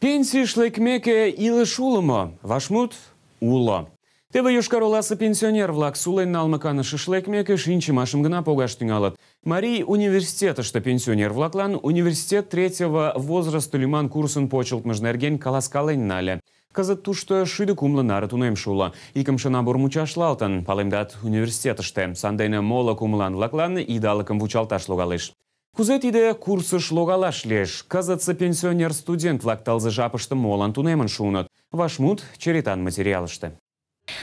Пенсий шлейкмеке илыш улымо, вашмут уло. Теве Йошкар оласы пенсионер-влак сулен налмыканы шишлекмеке шинчымашым гына погаш тӱҥалыт. Марий университетыште пенсионер-влаклан университет третьего возраста лӱман курсын почылтмыж нерген каласкален нале. Кызыт тушто шӱдӧ кумло наре тунемше уло. Икымше набор мучашлалтын, палемдат университетыште. Сандене моло кумылан-влаклан идалыкым вучалташ логалеш. Кузе тиде курсыш логалаш лиеш? Кызытсе пенсионер студент-влак тылзе жапыште молан тунемын шуыныт? Вашмут черетан материалыште.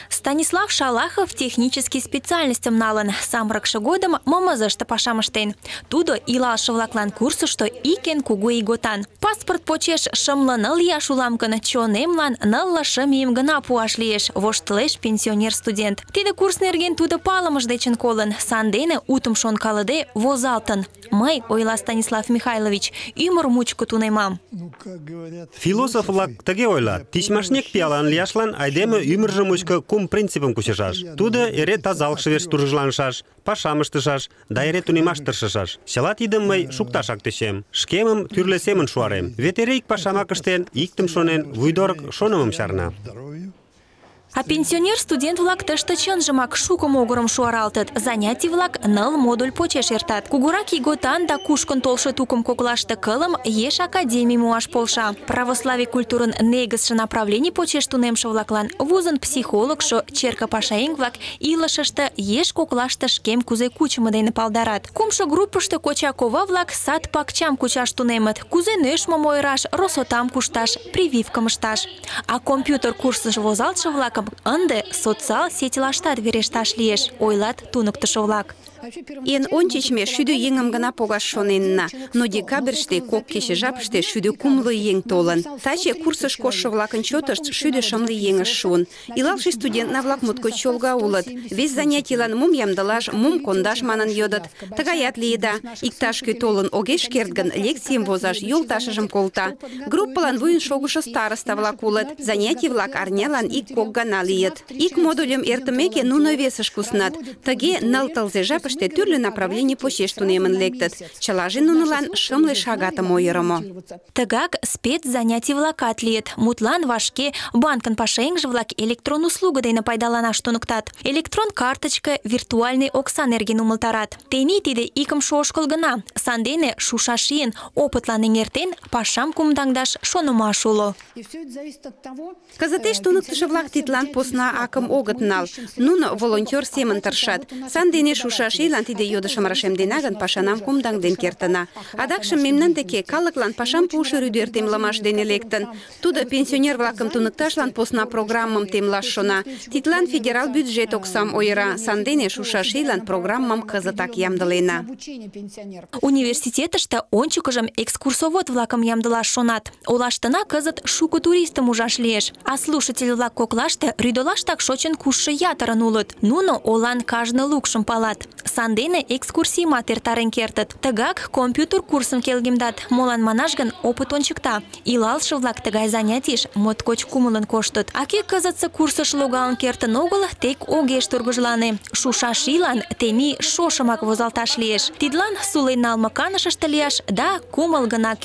Станислав Шалахов технический специальностьым налын. Самырыкше годым ММЗ-ште пашам ыштен. Тудо илалше-влаклан курсышто икен кугу ийготан. Паспорт почеш шымле ныл ияш улам гын, чонемлан нылле шым ийым гына пуаш лиеш, воштылеш пенсионер-студент. Тиде курс нерген тудо палымыж дечын колын, сандене утым шонкалыде возалтын. Мый, ойла Станислав Михайлович, ӱмыр мучко тунемам. Философ-влак тыге ойлат. Тичмашнек пиалан лияшлан айдеме ӱмыржӧ мучко кум принципым кучышаш. Тудо эре тазалыкше верч тургыжланышаш, пашам ыштышаш да эре тунемаш тыршышаш. Чыла тидым мый шукташак тӧчем. Шкемым тӱрлӧ семын шуарем. Вет эре ик пашамак ыштен, иктым шонен, вуйдорык шонымым чарна. А пенсионер-студент-влак тыште чынжымак шуко могырым шуаралтыт. Занятий-влак ныл модуль почеш эртат. Кугурак ийготан да кушкын толшо тукым коклаште кылым еш академий муаш полша. Православий культурын негызше направлений почеш тунемше-влаклан вузын психологшо, черка пашаеҥ-влак илышыште еш коклаште шкем кузе кучымо дене палдарат. Кумшо группышто коча-кова-влак сад пакчам кучаш тунемыт. Кузе нӧшмым ойыраш, росотам кушташ, прививкым ышташ. А компьютер курсыш возалтше-влакым ынде социал сетьлаштат верешташ лиеш, ойлат туныктышо-влак. Эн ончыч ме шӱдӧ еҥым гына погаш шоненна, но декабрьыште кок кече жапыште шӱдӧ кумло еҥ толын. Таче курсыш коштшо-влакын чотышт шӱдӧ шымле еҥыш шуын. Илалше студентна-влак моткоч чолга улыт. Вес занятийлан мом ямдылаш, мом кондаш манын йодыт. Тыгаят лиеда. Иктаж-кӧ толын огеш керт гын, лекцийым возаш йолташыжым колта. Группылан вуйын шогышо староста-влак улыт. Занятий-влак арнялан ик-кок гана. Ик модульым эртымеке нуно весыш куснат. Тыге ныл тылзе жапыште тӱрлӧ направлений почеш тунемын лектыт. Чылаже нунылан шымле шагатым ойырымо. Тыгак спецзанятий-влакат лийыт. Мутлан вашке банкын пашаеҥже-влак электрон услуга дене пайдаланаш туныктат. Электрон карточка, виртуальный окса нерген умылтарат. Тений тиде икымше ошкыл гына. Сандене шушаш ийын опытлан эҥертен, пашам кумдаҥдаш шонымаш уло. Кызытеш туныктышо-влак тидлан посна акым огыт нал. Нуно волонтер семын тыршат. Сандене шушаш Шейлан тиде йодышым рашемдена гын, пашанам кумдаҥден кертына. Адакшым мемнан деке калыклан пашам пуышо рӱдер темлымаш дене лектын. Тудо пенсионер-влакым туныкташлан посна программым темлаш шона. Тидлан федерал бюджет оксам ойыра. Сандене Шуша Шейлан программам кызытак ямдылена. Университетыште ончыкыжым экскурсовод-влакым ямдылаш шонат. Олаштына кызыт шуко туристым ужаш лиеш. А слушатель-влак коклаште рӱдолаштак шочын кушшо ятырын улыт. Нуно олан кажне лукшым палат. Сандене экскурсийымат эртарен кертыт. Тыгак компьютер курсым келгемдат. Молан манаш гын, опыт ончыкта. Илалше-влак тыгай занятийыш моткоч кумылын коштыт. А кӧ кызытсе курсыш логалын кертын огыл, тек огеш тургыжлане. Шушаш ийлан тений шошымак возалташ лиеш. Тидлан сулен налме да кумыл гына.